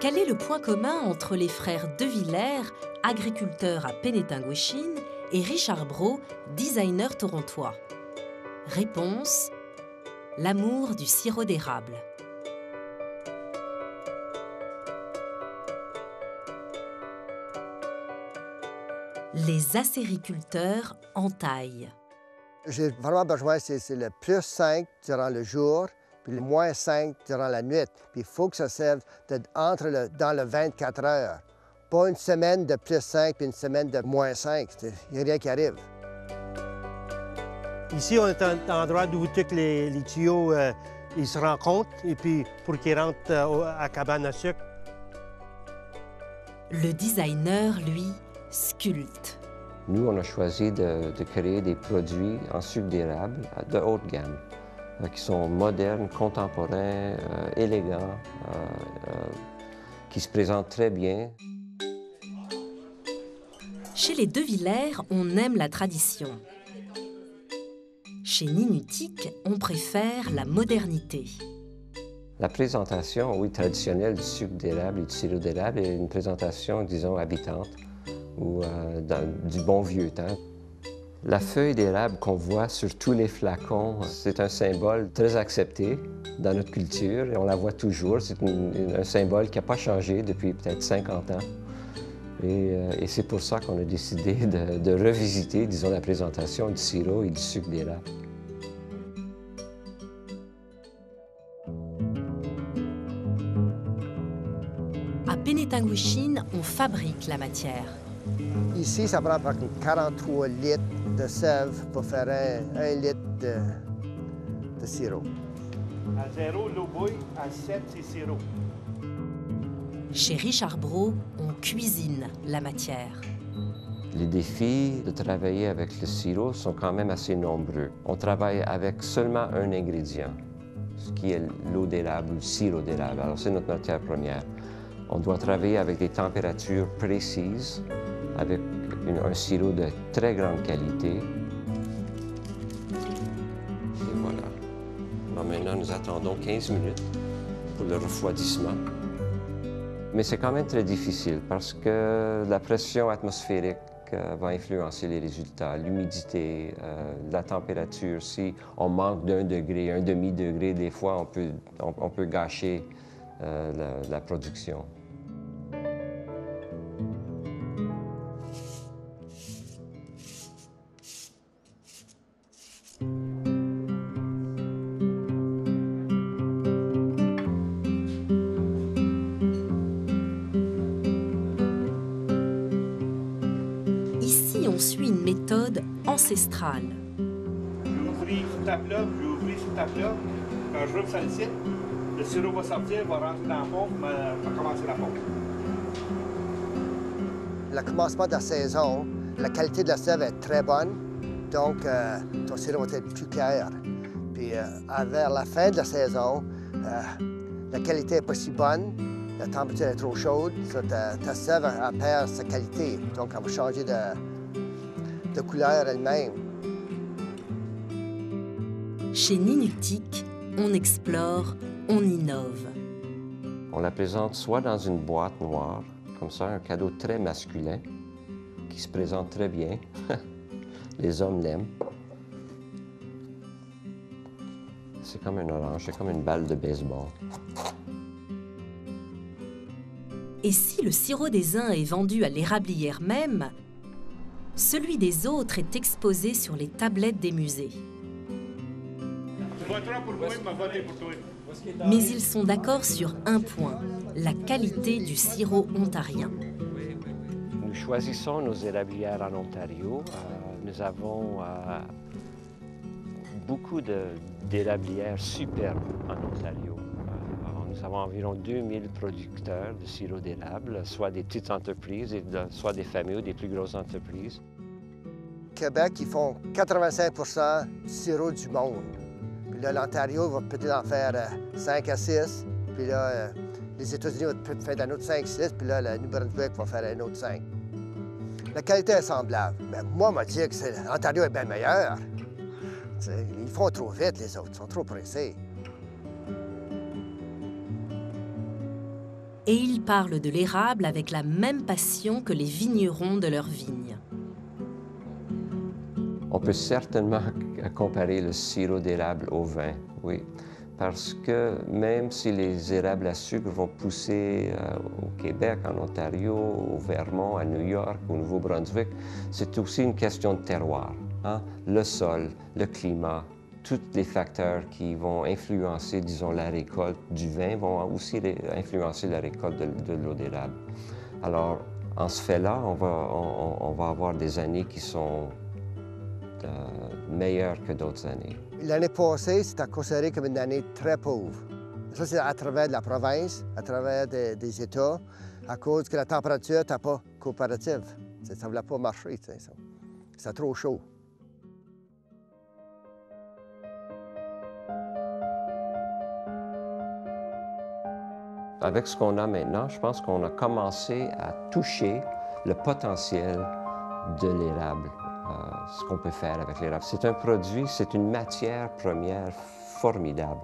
Quel est le point commun entre les frères De Villers, agriculteurs à Penetanguishene, et Richard Brault, designer torontois? Réponse L'amour du sirop d'érable. Les acériculteurs en taille. J'ai vraiment besoin, c'est le plus 5 durant le jour, puis le moins 5 durant la nuit. Puis il faut que ça serve entre le, dans le 24 heures. Pas une semaine de plus 5 puis une semaine de moins 5. Il n'y a rien qui arrive. Ici, on est un endroit où tous les, tuyaux euh, ils se rencontrent et puis pour qu'ils rentrent euh, à cabane à sucre. Le designer, lui, sculpte. Nous, on a choisi de, créer des produits en sucre d'érable de haute gamme, qui sont modernes, contemporains, élégants, qui se présentent très bien. Chez les De Villers, on aime la tradition. Chez Ninutic, on préfère la modernité. La présentation, oui, traditionnelle du sucre d'érable et du sirop d'érable est une présentation, disons, habitante ou euh, du bon vieux temps. La feuille d'érable qu'on voit sur tous les flacons, c'est un symbole très accepté dans notre culture et on la voit toujours. C'est un symbole qui n'a pas changé depuis peut-être 50 ans. Euh, et, c'est pour ça qu'on a décidé de, revisiter, disons, la présentation du sirop et du sucre d'érable. À Penetanguishene, on fabrique la matière. Ici, ça prend 43 litres de sève pour faire un, litre de, de, sirop. À zéro, l'eau bouille. À 7, c'est sirop. Chez Richard Brault, on cuisine la matière. Les défis de travailler avec le sirop sont quand même assez nombreux. On travaille avec seulement un ingrédient, ce qui est l'eau d'érable ou le sirop d'érable. Alors, c'est notre matière première. On doit travailler avec des températures précises, avec un sirop de très grande qualité. Et voilà. maintenant, nous attendons 15 minutes pour le refroidissement. Mais c'est quand même très difficile parce que la pression atmosphérique euh, va influencer les résultats, l'humidité, euh, la température. Si on manque d'un degré, un demi-degré, des fois, on peut, on, peut gâcher euh, la production. Ancestrale. J'ouvre sous ta plat, j'ouvre sous ta plat. Quand je rouvre ça le le sirop va sortir, va rentrer dans la pompe, va commencer la pompe. Le commencement de la saison, la qualité de la sève est très bonne, donc euh, ton sirop va être plus clair. Puis euh, vers la fin de la saison, euh, la qualité n'est pas si bonne, la température est trop chaude, ta, ta, sève perd sa qualité, donc elle va changer de, de couleur elle-même. Chez Ninutic, on explore, on innove. On la présente soit dans une boîte noire, comme ça, un cadeau très masculin, qui se présente très bien. Les hommes l'aiment. C'est comme un orange, c'est comme une balle de baseball. Et si le sirop des uns est vendu à l'érablière même, celui des autres est exposé sur les tablettes des musées. Mais ils sont d'accord sur un point, la qualité du sirop ontarien. Nous choisissons nos érablières en Ontario. Euh, nous avons euh, beaucoup d'érablières superbes en Ontario. Nous avons environ 2000 producteurs de sirop d'érable, soit des petites entreprises, soit des familles ou des plus grosses entreprises. Québec, ils font 85% du sirop du monde. Puis là, l'Ontario va peut-être en faire 5 euh, à 6. Puis là, euh, les États-Unis vont peut-être faire un autre 5-6. Puis là, le New Brunswick va faire un autre 5. La qualité est semblable. Mais moi, je dit que l'Ontario est bien meilleur. ils font trop vite, les autres. Ils sont trop pressés. Et ils parlent de l'érable avec la même passion que les vignerons de leurs vignes. On peut certainement comparer le sirop d'érable au vin, oui, parce que même si les érables à sucre vont pousser euh, au Québec, en Ontario, au Vermont, à New York, au Nouveau-Brunswick, c'est aussi une question de terroir. Hein? Le sol, le climat, tous les facteurs qui vont influencer, disons, la récolte du vin vont aussi influencer la récolte de, l'eau d'érable. Alors, en ce fait-là, on va, avoir des années qui sont euh, meilleures que d'autres années. L'année passée, c'était considéré comme une année très pauvre. Ça, c'est à travers la province, à travers des, États, à cause que la température n'était pas coopérative. Ça ne voulait pas marcher. C'était trop chaud. Avec ce qu'on a maintenant, je pense qu'on a commencé à toucher le potentiel de l'érable, euh, ce qu'on peut faire avec l'érable. C'est un produit, c'est une matière première formidable.